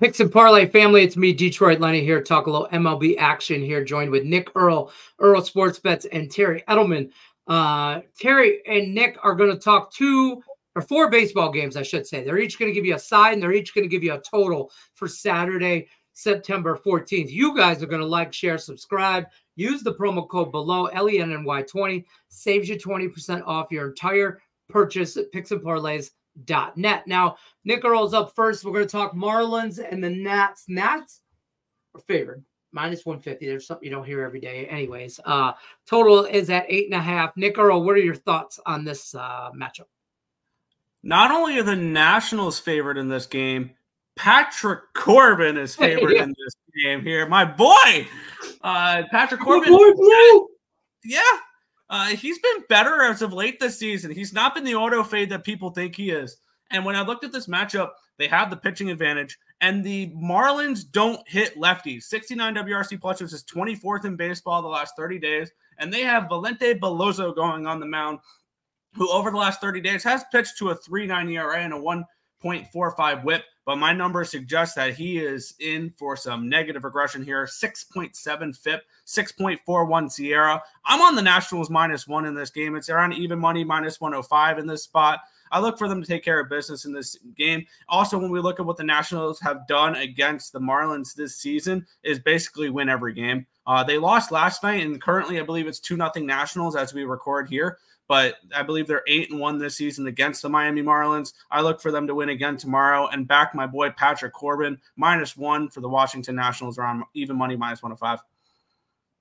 Picks and Parlay family, it's me, Detroit Lenny here. Talk a little MLB action here, joined with Nick Earle, Earle Sports Bets, and Terry Edelmann. Uh, Terry and Nick are going to talk two or four baseball games, I should say. They're each going to give you a side and they're each going to give you a total for Saturday, September 14th. You guys are going to like, share, subscribe. Use the promo code below LENNY20. Saves you 20% off your entire purchase at Picks and Parlays net. Now, Nick Earle's up first. We're going to talk Marlins and the Nats. Nats are favored minus 150. There's something you don't hear every day, anyways. Uh, total is at eight and a half. Nick Earle, what are your thoughts on this uh, matchup? Not only are the Nationals favored in this game, Patrick Corbin is favored yeah. in this game here. My boy, uh, Patrick Corbin. Boy, yeah, uh, he's been better as of late this season. He's not been the auto fade that people think he is. And when I looked at this matchup, they have the pitching advantage, and the Marlins don't hit lefties. 69 WRC plus which is 24th in baseball the last 30 days, and they have Valente Bellozo going on the mound, who over the last 30 days has pitched to a 3.9 ERA and a 1.45 WHIP. But my numbers suggest that he is in for some negative regression here. 6.7 FIP, 6.41 SIERA. I'm on the Nationals minus one in this game. It's around even money, minus 105 in this spot. I look for them to take care of business in this game. Also, when we look at what the Nationals have done against the Marlins this season, is basically win every game. Uh, they lost last night, and currently, I believe it's two nothing Nationals as we record here but I believe they're eight and one this season against the Miami Marlins. I look for them to win again tomorrow and back my boy Patrick Corbin minus one for the Washington Nationals around even money minus one oh five.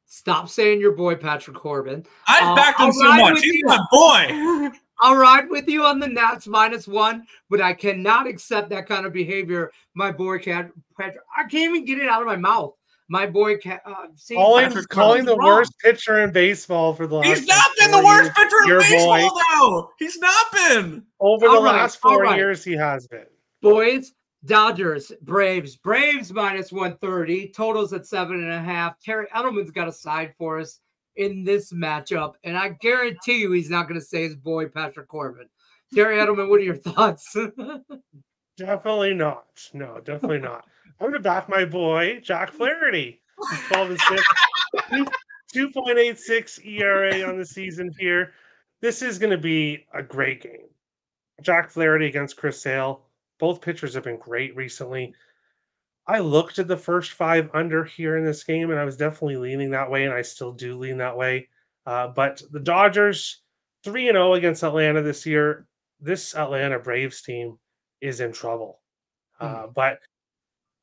Stop saying your boy Patrick Corbin. I've uh, backed him so much. He's you. my boy. I'll ride with you on the Nats minus one, but I cannot accept that kind of behavior. My boy Patrick, I can't even get it out of my mouth my boy uh, calling, calling the wrong. worst pitcher in baseball for the last. He's not been the worst pitcher in baseball boy. though. He's not been over all the right, last four right. years. He has been. Boys, Dodgers, Braves, Braves minus one thirty. Totals at seven and a half. Terry Edelmann's got a side for us in this matchup, and I guarantee you he's not going to say his boy Patrick Corbin. Terry Edelmann, what are your thoughts? definitely not. No, definitely not. I'm going to back my boy, Jack Flaherty. 12 and 6. 2.86 ERA on the season here. This is going to be a great game. Jack Flaherty against Chris Sale. Both pitchers have been great recently. I looked at the first five under here in this game, and I was definitely leaning that way, and I still do lean that way. Uh, but the Dodgers, 3 0 against Atlanta this year. This Atlanta Braves team is in trouble. Uh, mm. But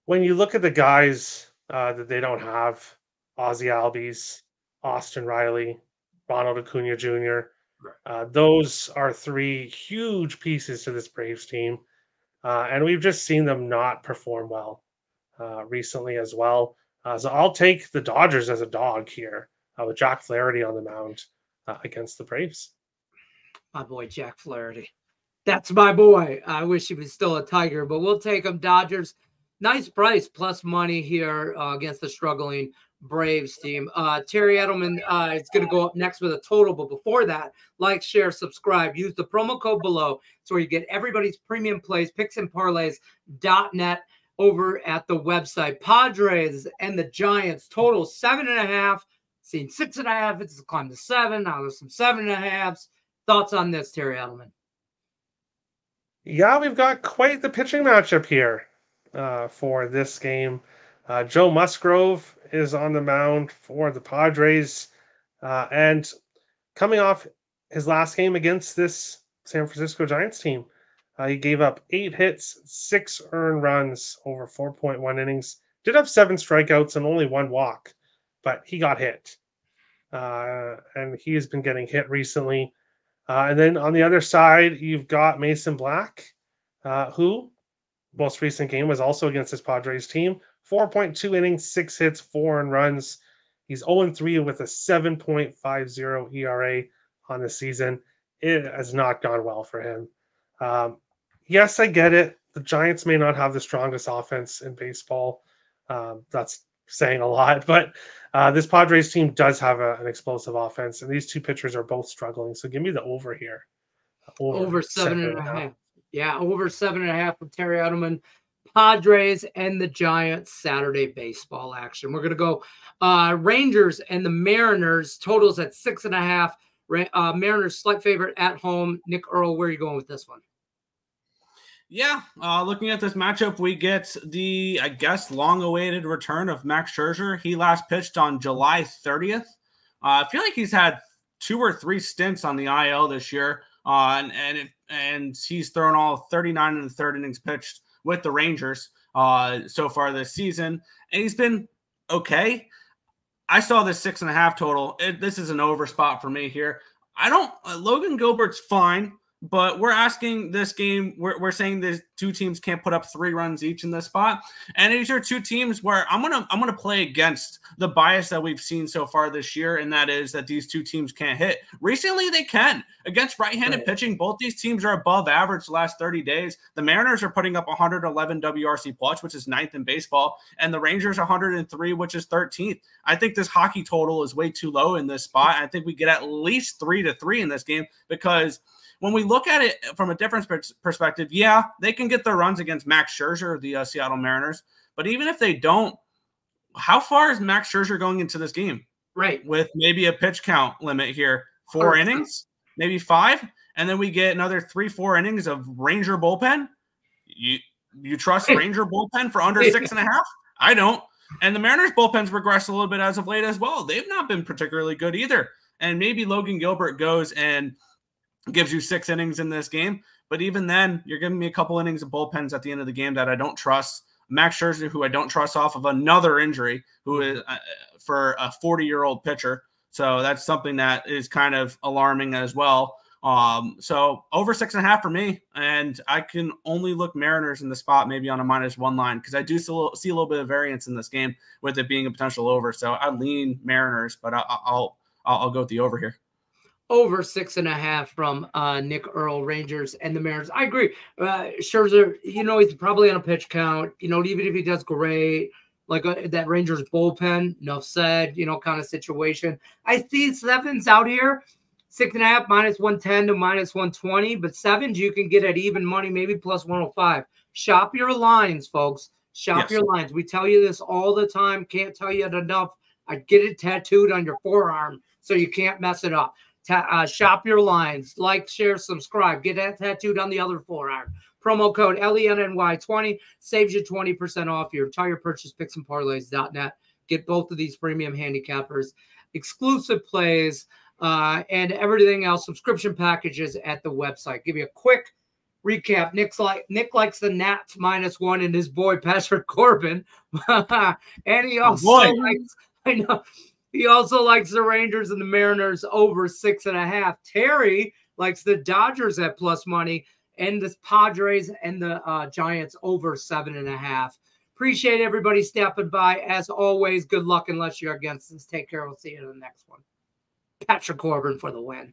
when you look at the guys uh, that they don't have, Ozzy Albies, Austin Riley, Ronald Acuna Jr., uh, those are three huge pieces to this Braves team. Uh, and we've just seen them not perform well uh, recently as well. Uh, so I'll take the Dodgers as a dog here uh, with Jack Flaherty on the mound against the Braves. My boy, Jack Flaherty. That's my boy. I wish he was still a Tiger, but we'll take him. Dodgers nice price plus money here uh, against the struggling Braves team. Uh, Terry Edelmann uh, is going to go up next with a total, but before that, like, share, subscribe. Use the promo code below. It's where you get everybody's premium plays, picks and parlays.net over at the website. Padres and the Giants total seven and a half. Seen six and a half. It's climbed to seven. Now there's some seven and a halves. Thoughts on this, Terry Edelmann? Yeah, we've got quite the pitching matchup here uh, for this game. Uh, Joe Musgrove is on the mound for the Padres. Uh, and coming off his last game against this San Francisco Giants team, uh, he gave up eight hits, six earned runs over 4.1 innings. Did have seven strikeouts and only one walk, but he got hit. Uh, and he has been getting hit recently. Uh, and then on the other side, you've got Mason Black, who most recent game was also against his Padres team. 4.2 innings, six hits, four and runs. He's 0 3 with a 7.50 ERA on the season. It has not gone well for him. Um, yes, I get it. The Giants may not have the strongest offense in baseball. Um, that's saying a lot, but uh, this Padres team does have a, an explosive offense, and these two pitchers are both struggling. So give me the over here. Over, over seven, seven and a half. half. Yeah, over seven and a half from Terry Edelmann. Padres and the Giants Saturday baseball action. We're going to go uh, Rangers and the Mariners, totals at six and a half. Uh, Mariners slight favorite at home. Nick Earle, where are you going with this one? Yeah, uh, looking at this matchup, we get the, I guess, long awaited return of Max Scherzer. He last pitched on July 30th. Uh, I feel like he's had two or three stints on the IL this year, uh, and and, it, and he's thrown all 39 in the third innings pitched with the Rangers uh, so far this season, and he's been okay. I saw this six and a half total. It, this is an over spot for me here. I don't. Uh, Logan Gilbert's fine. But we're asking this game, we're, we're saying these two teams can't put up three runs each in this spot. And these are two teams where I'm gonna I'm gonna play against the bias that we've seen so far this year, and that is that these two teams can't hit. Recently, they can. Against right-handed right. pitching, both these teams are above average the last 30 days. The Mariners are putting up 111 WRC plus, which is ninth in baseball, and the Rangers 103, which is 13th. I think this hockey total is way too low in this spot. I think we get at least three to three in this game because – when we look at it from a different perspective, yeah, they can get their runs against Max Scherzer, the uh, Seattle Mariners. But even if they don't, how far is Max Scherzer going into this game? Right. With maybe a pitch count limit here, four innings, maybe five, and then we get another three, four innings of Ranger bullpen. You you trust Ranger bullpen for under six and a half? I don't. And the Mariners bullpen's regressed a little bit as of late as well. They've not been particularly good either. And maybe Logan Gilbert goes and gives you six innings in this game. But even then, you're giving me a couple innings of bullpens at the end of the game that I don't trust. Max Scherzer, who I don't trust off of another injury, who is uh, for a 40 year old pitcher. So that's something that is kind of alarming as well. Um, so over six and a half for me, and I can only look Mariners in the spot maybe on a minus one line because I do see a, little, see a little bit of variance in this game with it being a potential over. So I lean Mariners, but I, I'll I'll, I'll go with the over here over six and a half from uh, Nick Earle Rangers and the Mariners. I agree. Uh, Scherzer, you know, he's probably on a pitch count. You know, even if he does great, like uh, that Rangers bullpen, no said, you know, kind of situation. I see sevens out here, six and a half minus one ten to minus one twenty, but sevens you can get at even money, maybe plus one hundred oh five. Shop your lines, folks. Shop yes. your lines. We tell you this all the time. Can't tell you it enough. I get it tattooed on your forearm so you can't mess it up. Ta- uh, shop your lines, like, share, subscribe, get that tattooed on the other forearm. Promo code LENNY20 saves you 20% off your entire purchase, picks and parlays.net. Get both of these premium handicappers, exclusive plays, uh, and everything else, subscription packages at the website. Give you a quick recap. Nick's like Nick likes the Nats minus one, and his boy Patrick Corbin, and he also oh likes. I know he also likes the Rangers and the Mariners over six and a half. Terry likes the Dodgers at plus money and the Padres and the uh, Giants over seven and a half. Appreciate everybody stepping by. As always, good luck unless you're against us. Take care. We'll see you in the next one. Patrick Corbin for the win.